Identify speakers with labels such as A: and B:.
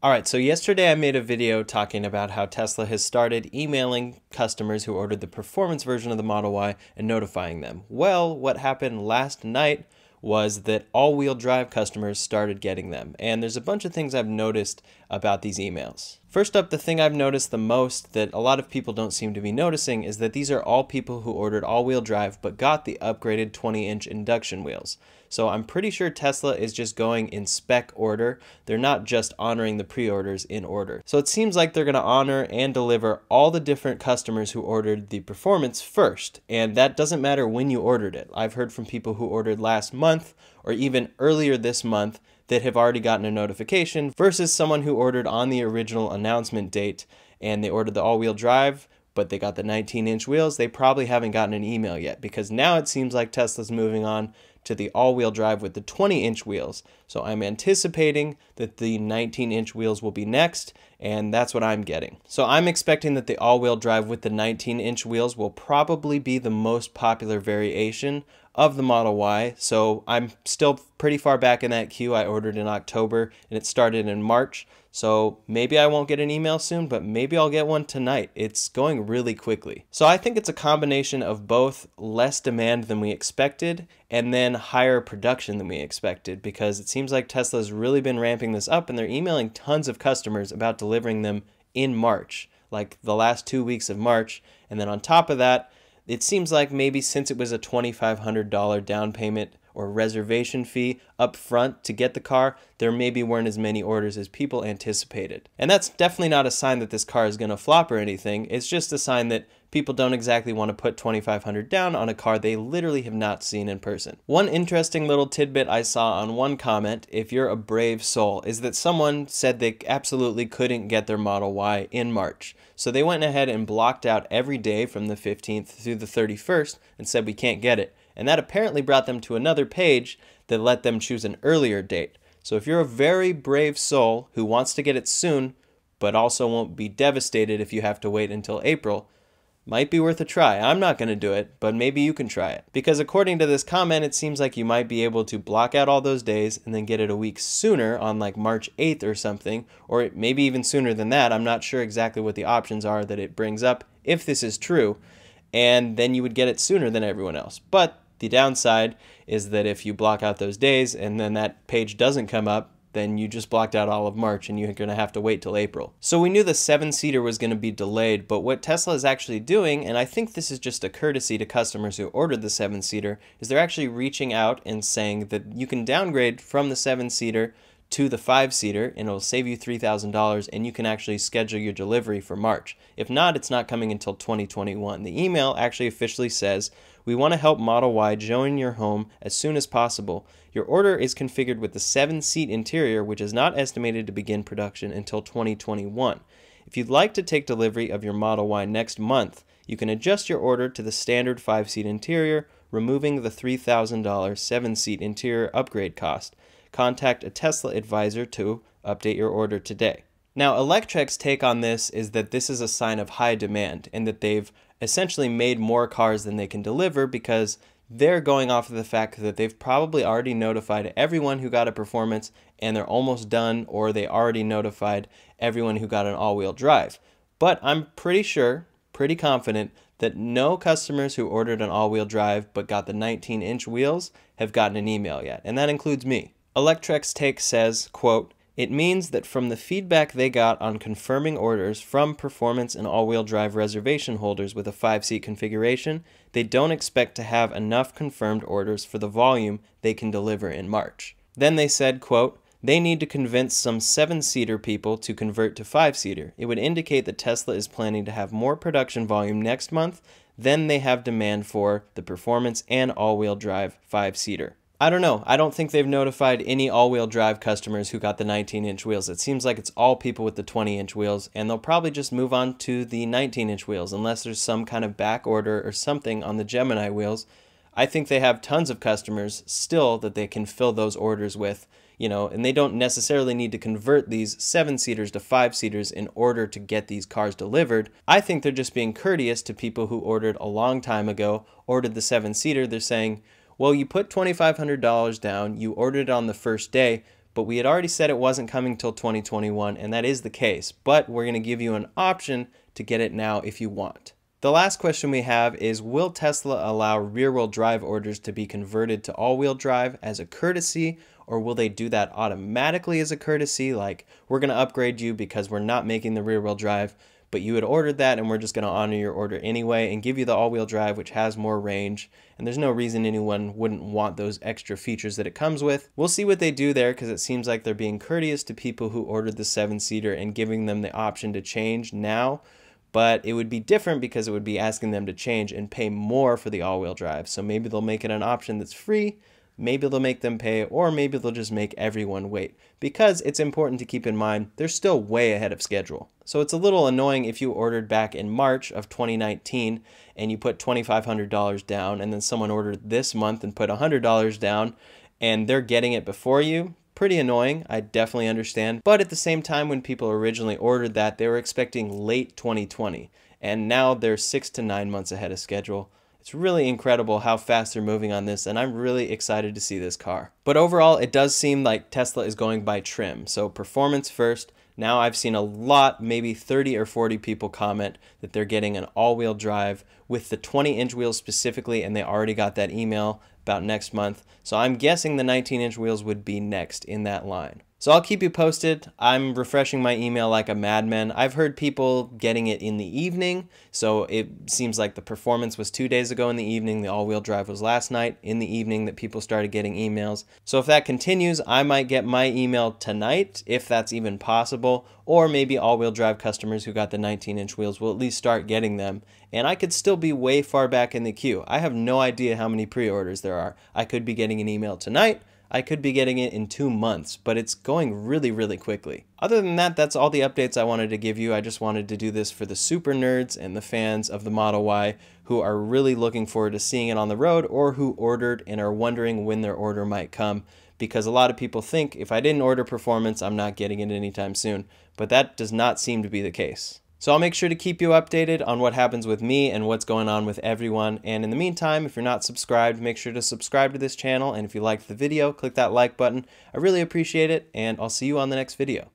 A: All right, so yesterday I made a video talking about how Tesla has started emailing customers who ordered the performance version of the Model Y and notifying them. Well, what happened last night was that all wheel drive customers started getting them. And there's a bunch of things I've noticed about these emails. First up, the thing I've noticed the most that a lot of people don't seem to be noticing is that these are all people who ordered all wheel drive but got the upgraded 20 inch induction wheels. So I'm pretty sure Tesla is just going in spec order. They're not just honoring the pre-orders in order. So it seems like they're to honor and deliver all the different customers who ordered the performance first. And that doesn't matter when you ordered it. I've heard from people who ordered last month or even earlier this month that have already gotten a notification versus someone who ordered on the original announcement date and they ordered the all-wheel drive but they got the 19 inch wheels, they probably haven't gotten an email yet because now it seems like Tesla's moving on to the all wheel drive with the 20 inch wheels. So I'm anticipating that the 19 inch wheels will be next, and that's what I'm getting. So I'm expecting that the all wheel drive with the 19 inch wheels will probably be the most popular variation of the Model Y. So I'm still pretty far back in that queue. I ordered in October and it started in March. So maybe I won't get an email soon, but maybe I'll get one tonight. It's going really quickly. So I think it's a combination of both less demand than we expected and then higher production than we expected because it seems like Tesla's really been ramping this up and they're emailing tons of customers about delivering them in March, like the last two weeks of March. And then on top of that, it seems like maybe since it was a $2,500 down payment or reservation fee up front to get the car, there maybe weren't as many orders as people anticipated. And that's definitely not a sign that this car is going to flop or anything. It's just a sign that people don't exactly want to put 2500 down on a car they literally have not seen in person. One interesting little tidbit I saw on one comment, if you're a brave soul, is that someone said they absolutely couldn't get their Model Y in March. So they went ahead and blocked out every day from the 15th through the 31st and said we can't get it. And that apparently brought them to another page that let them choose an earlier date. So if you're a very brave soul who wants to get it soon, but also won't be devastated if you have to wait until April, might be worth a try. I'm not going to do it, but maybe you can try it. Because according to this comment, it seems like you might be able to block out all those days and then get it a week sooner on like March 8th or something, or maybe even sooner than that. I'm not sure exactly what the options are that it brings up if this is true. And then you would get it sooner than everyone else. But the downside is that if you block out those days and then that page doesn't come up, then you just blocked out all of March and you're going to have to wait till April. So we knew the seven seater was going to be delayed, but what Tesla is actually doing, and I think this is just a courtesy to customers who ordered the seven seater, is they're actually reaching out and saying that you can downgrade from the seven seater to the five seater and it'll save you $3,000 and you can actually schedule your delivery for March. If not, it's not coming until 2021. The email actually officially says, We want to help Model Y join your home as soon as possible. Your order is configured with the seven seat interior, which is not estimated to begin production until 2021. If you'd like to take delivery of your Model Y next month, you can adjust your order to the standard five seat interior, removing the $3,000 seven seat interior upgrade cost contact a Tesla advisor to update your order today. Now, Electrek's take on this is that this is a sign of high demand and that they've essentially made more cars than they can deliver because they're going off of the fact that they've probably already notified everyone who got a performance and they're almost done, or they already notified everyone who got an all wheel drive. But I'm pretty sure, pretty confident, that no customers who ordered an all wheel drive but got the 19 inch wheels have gotten an email yet, and that includes me. Electrek's take says, quote, it means that from the feedback they got on confirming orders from performance and all-wheel drive reservation holders with a 5-seat configuration, they don't expect to have enough confirmed orders for the volume they can deliver in March. Then they said, quote, they need to convince some 7-seater people to convert to 5-seater. It would indicate that Tesla is planning to have more production volume next month than they have demand for the performance and all-wheel drive 5-seater. I don't know. I don't think they've notified any all-wheel drive customers who got the 19-inch wheels. It seems like it's all people with the 20-inch wheels, and they'll probably just move on to the 19-inch wheels unless there's some kind of back order or something on the Gemini wheels. I think they have tons of customers still that they can fill those orders with, you know, and they don't necessarily need to convert these seven-seaters to five-seaters in order to get these cars delivered. I think they're just being courteous to people who ordered a long time ago, ordered the seven-seater. They're saying, well, you put $2,500 down, you ordered it on the first day, but we had already said it wasn't coming till 2021, and that is the case. But we're going to give you an option to get it now if you want. The last question we have is Will Tesla allow rear wheel drive orders to be converted to all wheel drive as a courtesy, or will they do that automatically as a courtesy? Like, we're going to upgrade you because we're not making the rear wheel drive, but you had ordered that and we're just going to honor your order anyway and give you the all-wheel drive which has more range and there's no reason anyone wouldn't want those extra features that it comes with. We'll see what they do there because it seems like they're being courteous to people who ordered the 7-seater and giving them the option to change now but it would be different because it would be asking them to change and pay more for the all-wheel drive. So maybe they'll make it an option that's free Maybe they'll make them pay, or maybe they'll just make everyone wait. Because it's important to keep in mind, they're still way ahead of schedule. So it's a little annoying if you ordered back in March of 2019 and you put $2,500 down, and then someone ordered this month and put $100 down, and they're getting it before you. Pretty annoying, I definitely understand. But at the same time, when people originally ordered that, they were expecting late 2020, and now they're six to nine months ahead of schedule. It's really incredible how fast they're moving on this, and I'm really excited to see this car. But overall, it does seem like Tesla is going by trim. So performance first. Now I've seen a lot, maybe 30 or 40 people comment that they're getting an all-wheel drive with the 20-inch wheels specifically, and they already got that email about next month. So I'm guessing the 19-inch wheels would be next in that line. So I'll keep you posted. I'm refreshing my email like a madman. I've heard people getting it in the evening, so it seems like the performance was two days ago in the evening, the all-wheel drive was last night in the evening that people started getting emails. So if that continues, I might get my email tonight, if that's even possible, or maybe all-wheel drive customers who got the 19-inch wheels will at least start getting them, and I could still be way far back in the queue. I have no idea how many pre-orders there are. I could be getting an email tonight, I could be getting it in two months, but it's going really, really quickly. Other than that, that's all the updates I wanted to give you. I just wanted to do this for the super nerds and the fans of the Model Y who are really looking forward to seeing it on the road or who ordered and are wondering when their order might come because a lot of people think if I didn't order performance, I'm not getting it anytime soon, but that does not seem to be the case. So I'll make sure to keep you updated on what happens with me and what's going on with everyone. And in the meantime, if you're not subscribed, make sure to subscribe to this channel. And if you liked the video, click that like button. I really appreciate it, and I'll see you on the next video.